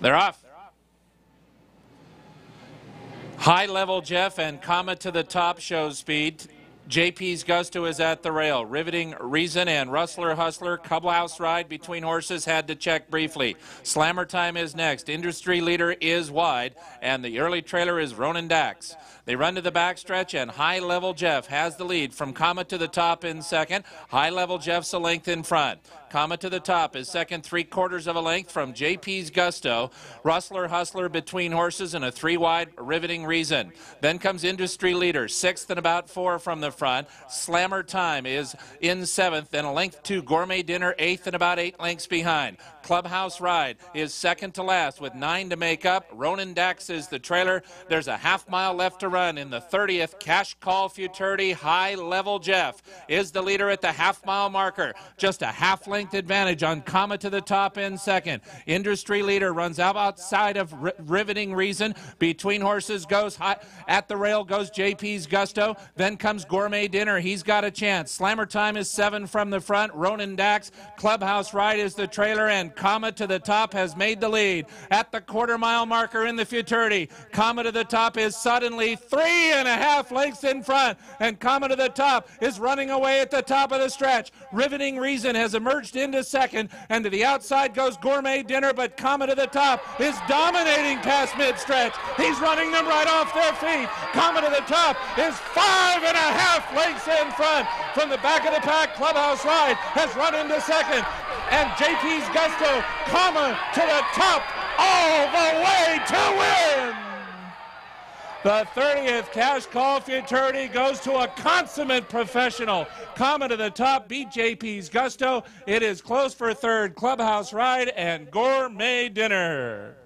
They're off. High level Jeff and Comma to the top shows speed. JP's Gusto is at the rail. Riveting Reason and Rustler Hustler Clubhouse ride between horses had to check briefly. Slammer Time is next. Industry leader is wide, and the early trailer is Ronan Dax. They run to the backstretch, and High Level Jeff has the lead from Comma to the top in second. High Level Jeff's a length in front. Comma to the top is second, three quarters of a length from JP's Gusto. Rustler Hustler between horses and a three wide riveting reason. Then comes Industry Leader, sixth and about four from the front. Slammer Time is in seventh, and a length to Gourmet Dinner, eighth and about eight lengths behind. Clubhouse Ride is second to last with nine to make up. Ronan Dax is the trailer. There's a half mile left to run in the 30th. CashCall Futurity High Level Jeff is the leader at the half mile marker. Just a half length advantage on Comma to the top in second. Industry leader runs out outside of Riveting Reason. Between horses goes at the rail goes JP's Gusto. Then comes Gourmet Dinner. He's got a chance. Slammer Time is seven from the front. Ronan Dax. Clubhouse Ride is the trailer and Comma to the top has made the lead. At the quarter mile marker in the futurity, Comma to the top is suddenly three and a half lengths in front, and Comma to the top is running away at the top of the stretch. Riveting Reason has emerged into second, and to the outside goes Gourmet Dinner, but Comma to the top is dominating past mid-stretch. He's running them right off their feet. Comma to the top is five and a half lengths in front. From the back of the pack, Clubhouse Ride has run into second and JP's Gusto, comma to the top, all the way to win. The 30th CashCall Futurity goes to a consummate professional. Comma to the top, beat JP's Gusto. It is close for third, Clubhouse Ride and Gourmet Dinner.